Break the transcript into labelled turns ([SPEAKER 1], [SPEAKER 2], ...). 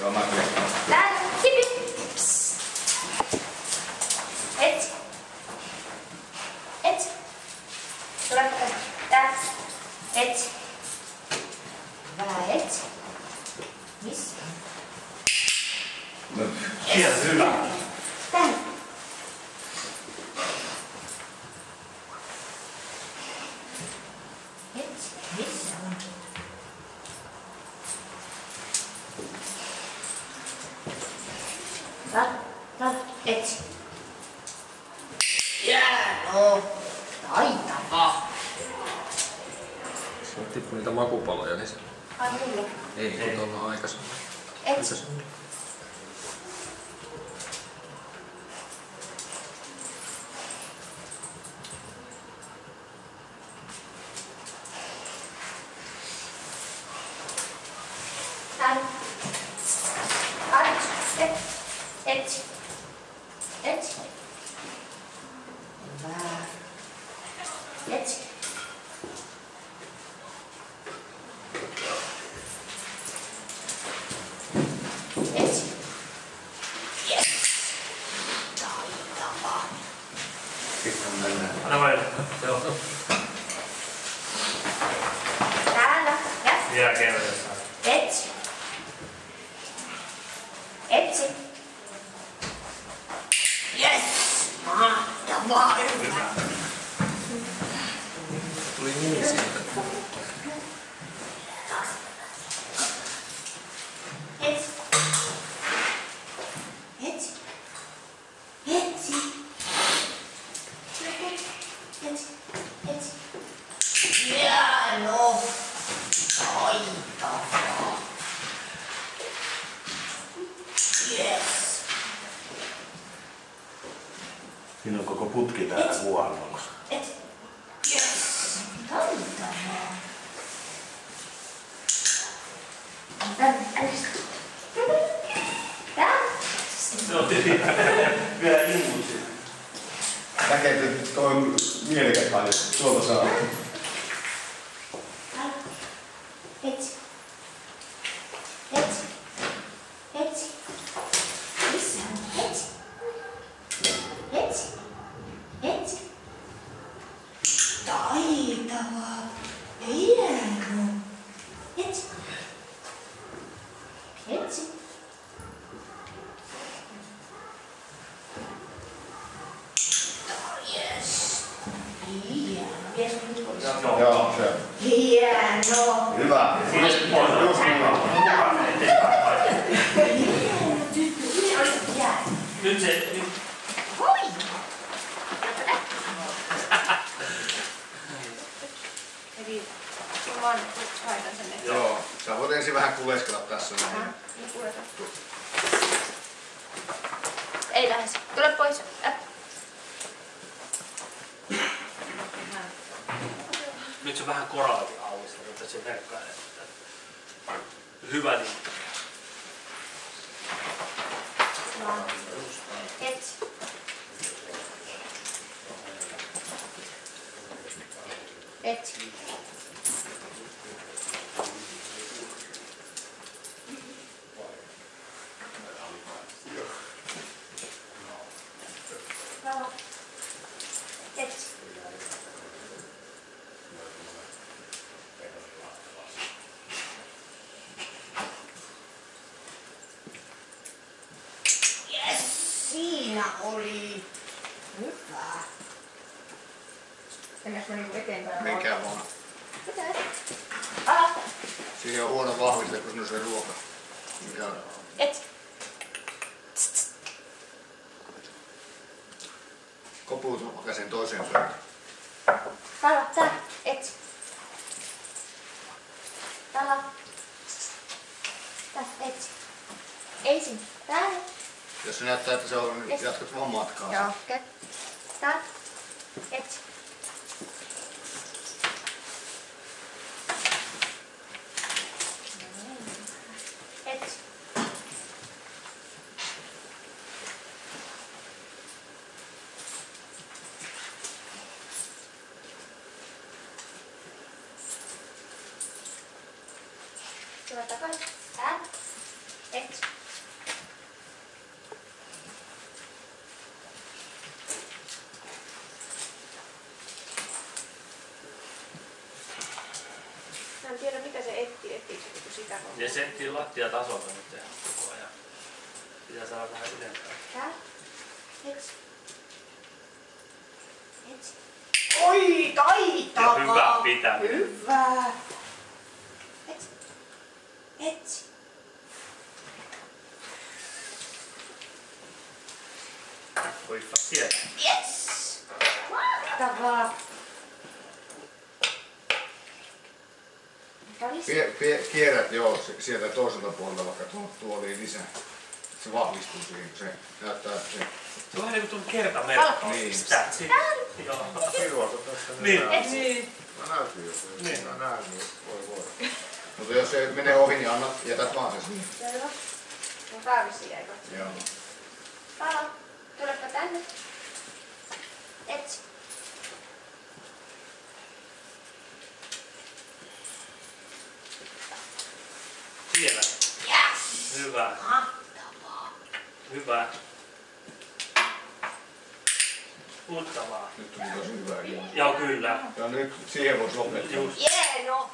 [SPEAKER 1] Joo, mä kyllä.
[SPEAKER 2] Täällä. Hipi. Psst. Etsi. Etsi. Tule tänne. Tää. Etsi. Hyvä, etsi. Missä?
[SPEAKER 1] No,
[SPEAKER 3] Siellä hyvä.
[SPEAKER 2] Täällä. Etsi. Missä on? Täällä. Täällä. Etsi. No. Taitavaa.
[SPEAKER 4] Sulla tippui niitä makupaloja, niin se...
[SPEAKER 2] Ai mulla.
[SPEAKER 4] Ei, kun tuolla on aikaisemmin.
[SPEAKER 2] Etsi.
[SPEAKER 4] Aikaisemmin.
[SPEAKER 2] Täällä. Art. Et. Etsi. Etsi. Hyvä. Etsi. Etsi. Yes. Taitavaa.
[SPEAKER 1] sitten mennään.
[SPEAKER 3] Anna vain. Joo.
[SPEAKER 2] Täällä. Ja.
[SPEAKER 3] Vielä kerran jossain.
[SPEAKER 2] Etsi. Etsi. Yes! Mahtavaa!
[SPEAKER 3] Hyvä.
[SPEAKER 4] Tuli nimi siitä.
[SPEAKER 2] Etsi. Etsi. Etsi. Etsi. Etsi. Hieno. Taitavaa. Yes.
[SPEAKER 5] Siinä on koko putki täällä.
[SPEAKER 2] Tää.
[SPEAKER 3] Se on.
[SPEAKER 5] Vielä immuutti.
[SPEAKER 1] Näkee, että toi on mielekäs laji. Tuolta saa.
[SPEAKER 2] Täällä. Etsi. Etsi. Etsi. Missä on? Etsi. Etsi. Etsi. Taitavaa. Hieno. Etsi. Etsi. Yes. Hieno. Mies on nyt pois.
[SPEAKER 3] Joo.
[SPEAKER 1] Joo, se.
[SPEAKER 2] Hieno.
[SPEAKER 1] Hyvä. Just hyvä.
[SPEAKER 3] Nyt se... Nyt.
[SPEAKER 2] Oi! Eli vaan laitan sen eteen.
[SPEAKER 1] Joo, sä voit ensin vähän kuleskella tässä.
[SPEAKER 2] Aha,
[SPEAKER 1] näin.
[SPEAKER 2] niin kuleta. Ei lähes. Tule pois. Äh.
[SPEAKER 3] Se vähän koraakin aulista, että se verkkailee. Hyvä niin.
[SPEAKER 2] Etsi. Etsi. Bravo. Etsi. Yes, siinä oli. Hyvä. Mennäänkö niinku eteenpäin?
[SPEAKER 1] Menkää vaan.
[SPEAKER 2] Mitä? Alas.
[SPEAKER 1] Siihen on huono vahviste, kun on se ruoka. Mikä on?
[SPEAKER 2] Et.
[SPEAKER 1] Kopuut on vaikka sen toiseen pöytään.
[SPEAKER 2] Täällä, tää. Et. Täällä. Tää, et. Ei sinne. Täällä.
[SPEAKER 1] Jos se näyttää, että se on, niin
[SPEAKER 2] Yes.
[SPEAKER 1] jatkat vaan matkaa.
[SPEAKER 2] Joo, okei. Okay. Tää. Et. Et. Takaisin. Tää. Et.
[SPEAKER 3] Se ehtii lattia tasolla nyt tehdä koko ajan. Pitää saada vähän ylempää.
[SPEAKER 2] Tää. Oi, taitavaa.
[SPEAKER 3] Ja hyvä pitäminen.
[SPEAKER 2] Hyvä. Etsi. Etsi.
[SPEAKER 3] Hoippa siellä.
[SPEAKER 2] Yes! Mahtavaa. Mikä oli se?
[SPEAKER 1] Pie, pie, kierrät joo si- sieltä toiselta puolelta, vaikka tuo, tuo oli lisää. Se vahvistuu siihen, se näyttää se.
[SPEAKER 3] Se on vähän niin kuin tuon kertamerkki.
[SPEAKER 1] Niin.
[SPEAKER 3] Pistää sit. Joo.
[SPEAKER 1] Kiruako tässä
[SPEAKER 3] Niin.
[SPEAKER 2] Etsi.
[SPEAKER 1] Mä näytin jo,
[SPEAKER 3] Niin.
[SPEAKER 1] niin. mä näen, niin voi voi. Mutta jos se menee ohi, niin annat, jätät vaan sen.
[SPEAKER 2] Selvä. No tää vissiin eikö?
[SPEAKER 1] Joo.
[SPEAKER 3] Hyvä.
[SPEAKER 2] Mahtavaa.
[SPEAKER 3] Hyvä. Uttavaa.
[SPEAKER 1] Nyt tuli tosi hyvää.
[SPEAKER 3] Joo, kyllä.
[SPEAKER 1] Ja nyt siihen voisi lopettaa.
[SPEAKER 3] Just.
[SPEAKER 2] Jee, no.